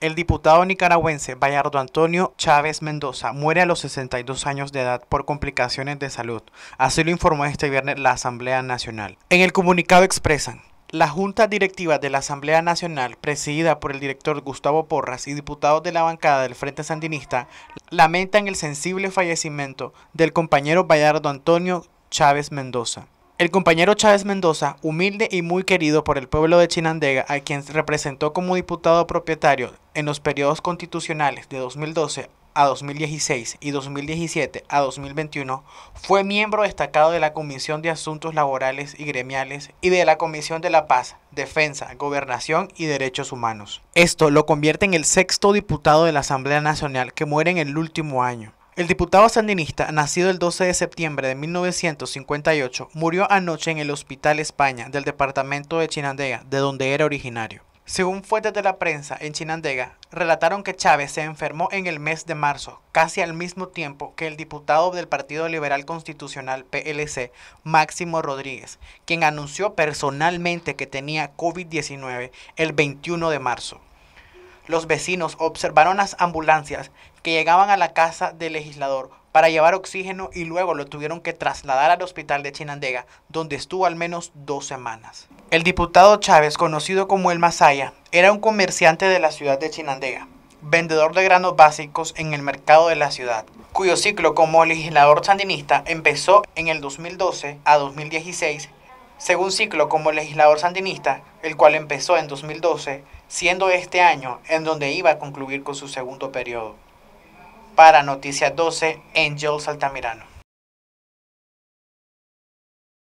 El diputado nicaragüense Bayardo Antonio Chávez Mendoza muere a los 62 años de edad por complicaciones de salud. Así lo informó este viernes la Asamblea Nacional. En el comunicado expresan, la Junta Directiva de la Asamblea Nacional, presidida por el director Gustavo Porras y diputados de la bancada del Frente Sandinista, lamentan el sensible fallecimiento del compañero Bayardo Antonio Chávez Mendoza. El compañero Chávez Mendoza, humilde y muy querido por el pueblo de Chinandega, a quien representó como diputado propietario en los periodos constitucionales de 2012 a 2016 y 2017 a 2021, fue miembro destacado de la Comisión de Asuntos Laborales y Gremiales y de la Comisión de la Paz, Defensa, Gobernación y Derechos Humanos. Esto lo convierte en el sexto diputado de la Asamblea Nacional que muere en el último año. El diputado sandinista, nacido el 12 de septiembre de 1958, murió anoche en el Hospital España del departamento de Chinandega, de donde era originario. Según fuentes de la prensa en Chinandega, relataron que Chávez se enfermó en el mes de marzo, casi al mismo tiempo que el diputado del Partido Liberal Constitucional PLC, Máximo Rodríguez, quien anunció personalmente que tenía COVID-19 el 21 de marzo. Los vecinos observaron las ambulancias que llegaban a la casa del legislador para llevar oxígeno y luego lo tuvieron que trasladar al hospital de Chinandega, donde estuvo al menos dos semanas. El diputado Chávez, conocido como el Masaya, era un comerciante de la ciudad de Chinandega, vendedor de granos básicos en el mercado de la ciudad, cuyo ciclo como legislador sandinista empezó en el 2012 a 2016, según ciclo como legislador sandinista, el cual empezó en 2012, siendo este año en donde iba a concluir con su segundo periodo. Para Noticias 12, Angel Altamirano.